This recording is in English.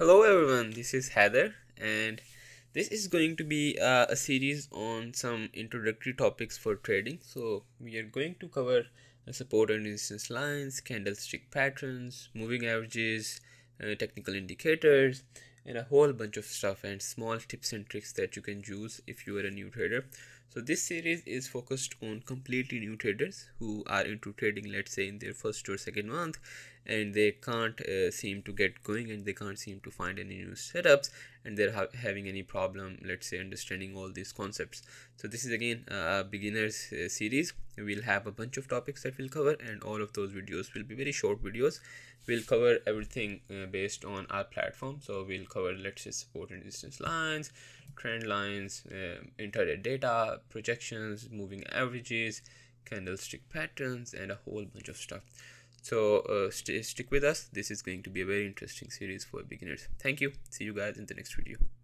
Hello everyone, this is Heather and this is going to be uh, a series on some introductory topics for trading. So we are going to cover support and resistance lines, candlestick patterns, moving averages, uh, technical indicators and a whole bunch of stuff and small tips and tricks that you can use if you are a new trader. So this series is focused on completely new traders who are into trading let's say in their first or second month and they can't uh, seem to get going and they can't seem to find any new setups and they're ha having any problem let's say understanding all these concepts so this is again a beginners uh, series we'll have a bunch of topics that we'll cover and all of those videos will be very short videos. We'll cover everything uh, based on our platform. So we'll cover let's say support and resistance lines trend lines uh, intraday data projections moving averages candlestick patterns and a whole bunch of stuff. So uh, st stick with us. This is going to be a very interesting series for beginners. Thank you. See you guys in the next video